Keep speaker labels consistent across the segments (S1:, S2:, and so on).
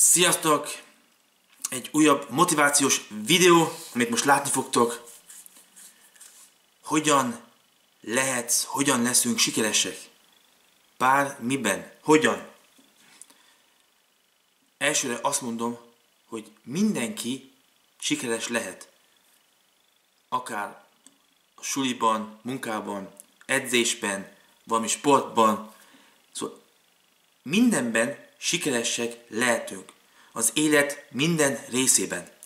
S1: Sziasztok! Egy újabb motivációs videó, amit most látni fogtok. Hogyan lehetsz, hogyan leszünk sikeresek? Pár miben? Hogyan? Elsőre azt mondom, hogy mindenki sikeres lehet. Akár a suliban, munkában, edzésben, valami sportban. Szóval mindenben sikeresek lehetünk az élet minden részében.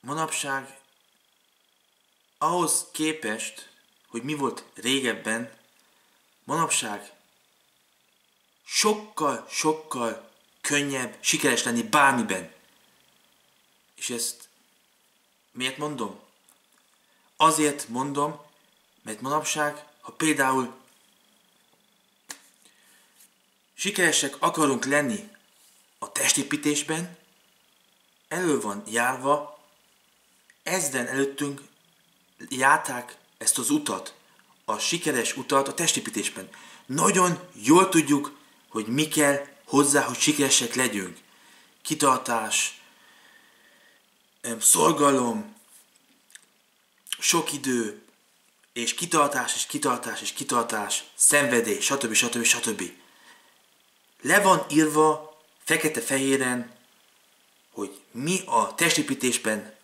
S1: Manapság ahhoz képest, hogy mi volt régebben, manapság sokkal, sokkal könnyebb sikeres lenni bármiben. És ezt miért mondom? Azért mondom, mert manapság, ha például sikeresek akarunk lenni a testépítésben, elő van járva, ezden előttünk járták ezt az utat, a sikeres utat a testépítésben. Nagyon jól tudjuk, hogy mi kell hozzá, hogy sikeresek legyünk. Kitartás, szorgalom, sok idő, és kitartás, és kitartás, és kitartás, szenvedély, stb. stb. stb. Le van írva fekete-fehéren, hogy mi a testépítésben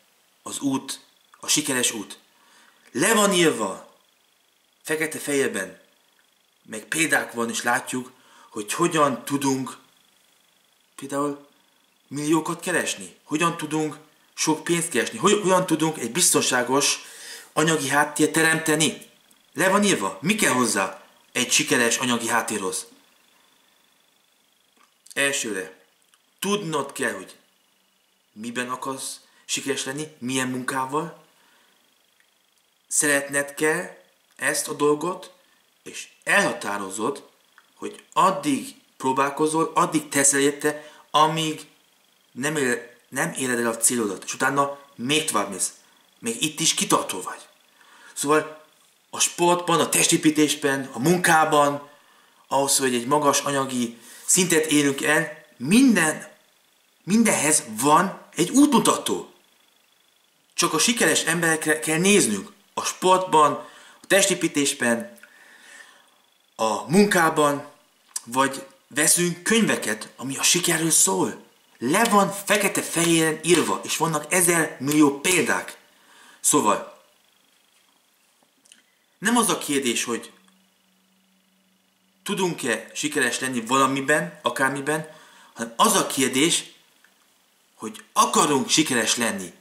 S1: az út, a sikeres út. Le van írva fekete-fehérben, meg példák van, és látjuk, hogy hogyan tudunk például milliókat keresni, hogyan tudunk sok pénzt keresni, hogyan tudunk egy biztonságos anyagi háttér teremteni. Le van írva, mi kell hozzá egy sikeres anyagi háttérhoz. Elsőre, tudnod kell, hogy miben akarsz sikeres lenni, milyen munkával. Szeretned kell ezt a dolgot, és elhatározod, hogy addig próbálkozol, addig teszel érte, amíg nem, él, nem éred el a célodat, és utána még tovább mész. Még itt is kitartó vagy. Szóval a sportban, a testépítésben, a munkában, ahhoz, hogy egy magas anyagi szintet érünk el, minden, mindenhez van egy útmutató. Csak a sikeres emberekre kell néznünk. A sportban, a testépítésben, a munkában, vagy veszünk könyveket, ami a sikerről szól. Le van fekete-fehéren írva, és vannak ezer millió példák. Szóval, nem az a kérdés, hogy tudunk-e sikeres lenni valamiben, akármiben, hanem az a kérdés, hogy akarunk sikeres lenni,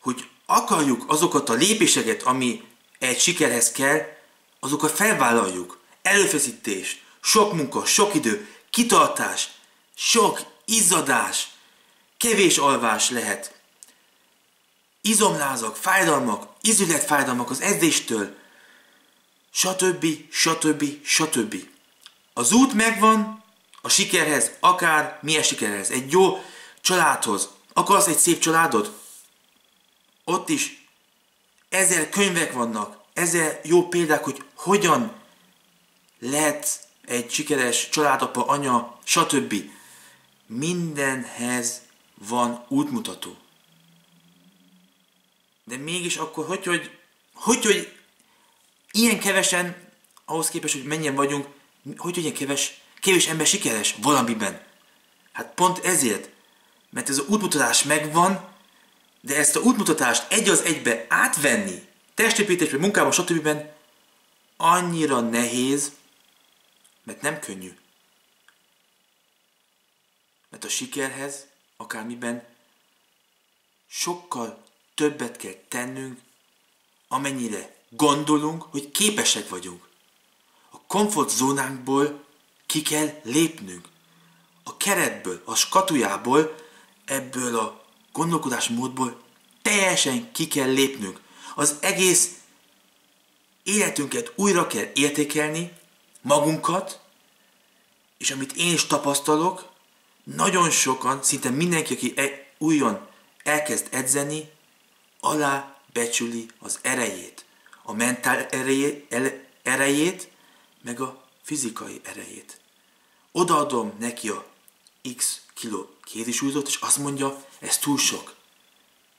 S1: hogy akarjuk azokat a lépéseket, ami egy sikerhez kell, azokat felvállaljuk. Előfeszítés, sok munka, sok idő, kitartás, sok izzadás, kevés alvás lehet. Izomlázak, fájdalmak, izületfájdalmak az edzéstől, stb., stb., stb. Az út megvan a sikerhez, akár milyen sikerhez. Egy jó családhoz. Akarsz egy szép családot? Ott is ezer könyvek vannak, ezer jó példák, hogy hogyan lehet egy sikeres családapa, anya, stb. Mindenhez van útmutató. De mégis akkor hogy, hogy, hogy, hogy ilyen kevesen, ahhoz képest, hogy mennyien vagyunk, hogy ilyen keves, kevés ember sikeres valamiben. Hát pont ezért, mert ez az útmutatás megvan, de ezt a útmutatást egy az egybe átvenni, testépítésben, munkában, stb. annyira nehéz, mert nem könnyű. Mert a sikerhez, akármiben, sokkal többet kell tennünk, amennyire gondolunk, hogy képesek vagyunk. A komfortzónánkból ki kell lépnünk. A keretből, a skatujából, ebből a gondolkodásmódból teljesen ki kell lépnünk. Az egész életünket újra kell értékelni, magunkat, és amit én is tapasztalok, nagyon sokan, szinte mindenki, aki e- újon elkezd edzeni, alá becsüli az erejét a mentál erejét, meg a fizikai erejét. Odaadom neki a x kiló kézisúlyzót, és azt mondja, ez túl sok.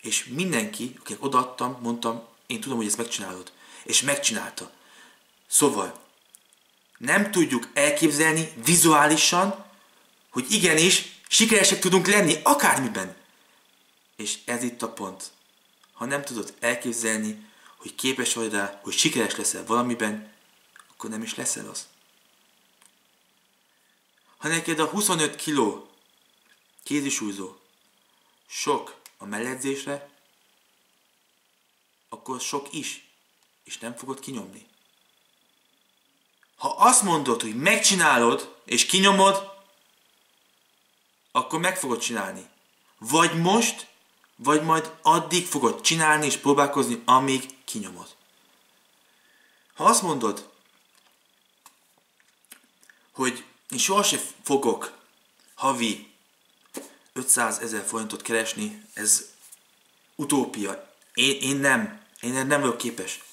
S1: És mindenki, akinek odaadtam, mondtam, én tudom, hogy ezt megcsinálod. És megcsinálta. Szóval, nem tudjuk elképzelni vizuálisan, hogy igenis sikeresek tudunk lenni akármiben. És ez itt a pont. Ha nem tudod elképzelni, hogy képes vagy rá, hogy sikeres leszel valamiben, akkor nem is leszel az. Ha neked a 25 kiló kézisúlyzó sok a melledzésre, akkor sok is, és nem fogod kinyomni. Ha azt mondod, hogy megcsinálod, és kinyomod, akkor meg fogod csinálni. Vagy most, vagy majd addig fogod csinálni és próbálkozni, amíg kinyomod. Ha azt mondod, hogy én sohasem fogok havi 500 ezer forintot keresni, ez utópia. Én, én nem, én nem vagyok képes.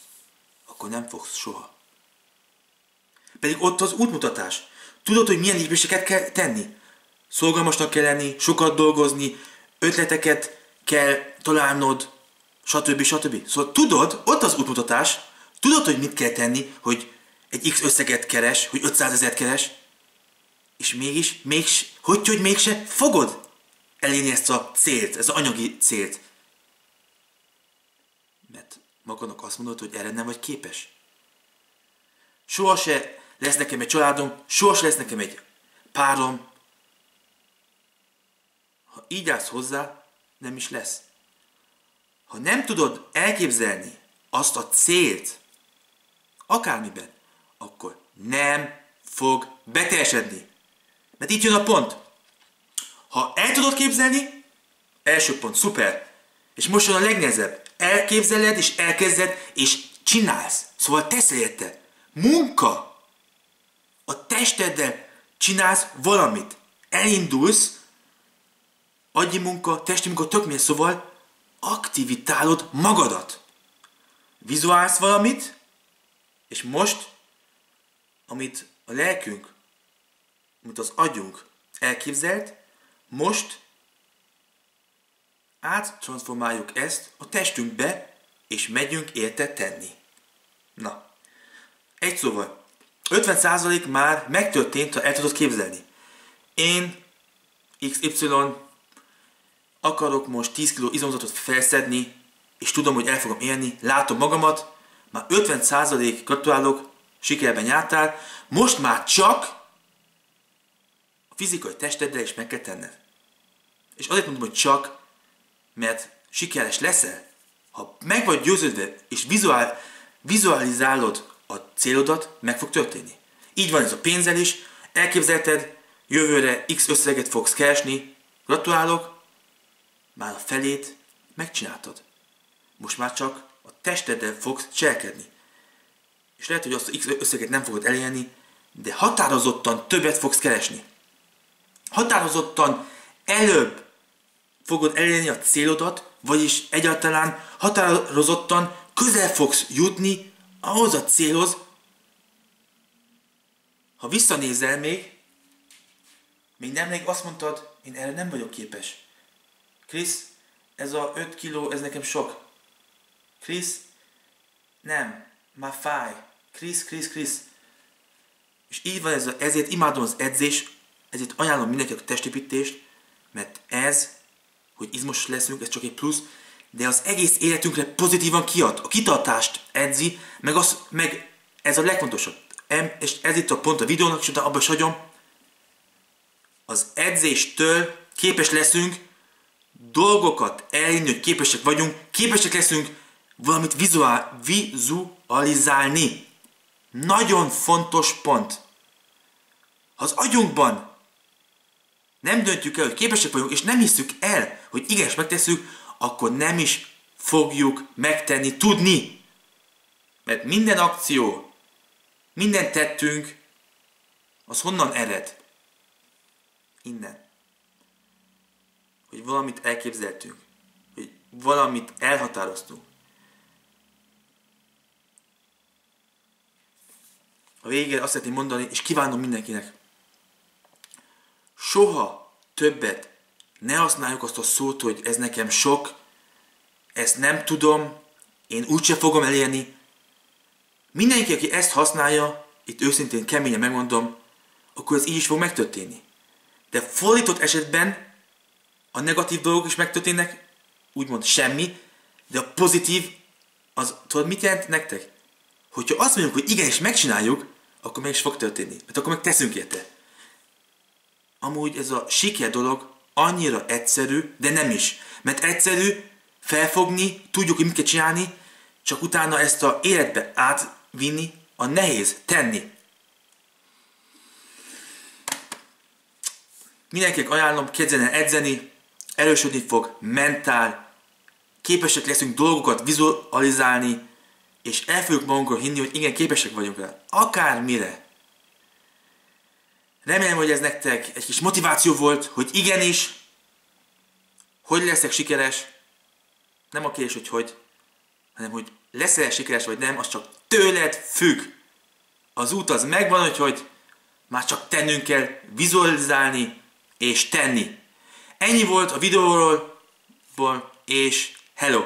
S1: Akkor nem fogsz soha. Pedig ott az útmutatás. Tudod, hogy milyen lépéseket kell tenni. Szolgalmasnak kell lenni, sokat dolgozni, ötleteket kell találnod, stb. stb. Szóval tudod, ott az útmutatás, tudod, hogy mit kell tenni, hogy egy X összeget keres, hogy 500 ezeret keres, és mégis, mégis, hogy, hogy mégse fogod elérni ezt a célt, ez az anyagi célt. Mert magadnak azt mondod, hogy erre nem vagy képes. Soha se lesz nekem egy családom, soha lesz nekem egy párom. Ha így állsz hozzá, nem is lesz. Ha nem tudod elképzelni azt a célt, akármiben, akkor nem fog beteljesedni. Mert itt jön a pont. Ha el tudod képzelni, első pont, szuper. És most jön a legnehezebb. Elképzeled, és elkezded, és csinálsz. Szóval teszel érte. Munka. A testeddel csinálsz valamit. Elindulsz, agyi munka, testi munka, tök milyen, szóval aktivitálod magadat. Vizuálsz valamit, és most, amit a lelkünk, amit az agyunk elképzelt, most áttransformáljuk ezt a testünkbe, és megyünk érte tenni. Na, egy szóval, 50% már megtörtént, ha el tudod képzelni. Én XY akarok most 10 kg izomzatot felszedni, és tudom, hogy el fogom élni, látom magamat, már 50% gratulálok, sikerben jártál, most már csak a fizikai testeddel is meg kell tenned. És azért mondom, hogy csak, mert sikeres leszel. Ha meg vagy győződve, és vizuál, vizualizálod a célodat, meg fog történni. Így van ez a pénzzel is, elképzelted, jövőre x összeget fogsz keresni, gratulálok, már a felét megcsináltad. Most már csak a testeddel fogsz cselekedni. És lehet, hogy azt a X összeget nem fogod elérni, de határozottan többet fogsz keresni. Határozottan előbb fogod elérni a célodat, vagyis egyáltalán határozottan közel fogsz jutni ahhoz a célhoz, ha visszanézel még, még nemrég azt mondtad, én erre nem vagyok képes. Krisz, ez a 5 kiló, ez nekem sok. Krisz, nem, már fáj. Krisz, Krisz, Krisz. És így van ez, a, ezért imádom az edzés, ezért ajánlom mindenkinek a testépítést, mert ez, hogy izmos leszünk, ez csak egy plusz, de az egész életünkre pozitívan kiad. A kitartást edzi, meg, az, meg ez a legfontosabb. Em, és ez itt a pont a videónak, és utána abba is hagyom. Az edzéstől képes leszünk dolgokat elérni, hogy képesek vagyunk, képesek leszünk valamit vizuál, vizualizálni. Nagyon fontos pont. Ha az agyunkban nem döntjük el, hogy képesek vagyunk, és nem hiszük el, hogy igenis megtesszük, akkor nem is fogjuk megtenni, tudni. Mert minden akció, minden tettünk, az honnan ered? Innen hogy valamit elképzeltünk, hogy valamit elhatároztunk. a végén azt szeretném mondani, és kívánom mindenkinek, soha többet ne használjuk azt a szót, hogy ez nekem sok, ezt nem tudom, én úgyse fogom elérni. Mindenki, aki ezt használja, itt őszintén keményen megmondom, akkor ez így is fog megtörténni. De fordított esetben a negatív dolgok is megtörténnek, úgymond semmi, de a pozitív, az tudod mit jelent nektek? Hogyha azt mondjuk, hogy igenis megcsináljuk, akkor meg is fog történni. Mert akkor meg teszünk érte. Amúgy ez a siker dolog annyira egyszerű, de nem is. Mert egyszerű felfogni, tudjuk, hogy mit kell csinálni, csak utána ezt a életbe átvinni, a nehéz tenni. Mindenkinek ajánlom, kezdjen el edzeni, erősödni fog, mentál, képesek leszünk dolgokat vizualizálni, és el fogjuk magunkról hinni, hogy igen, képesek vagyunk rá. Akármire. Remélem, hogy ez nektek egy kis motiváció volt, hogy igenis, hogy leszek sikeres. Nem a kérdés, hogy hogy, hanem hogy leszel sikeres vagy nem, az csak tőled függ. Az út az megvan, hogy, hogy már csak tennünk kell, vizualizálni és tenni. Ennyi volt a videóról, és hello!